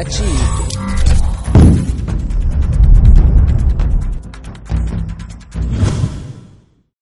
achieved.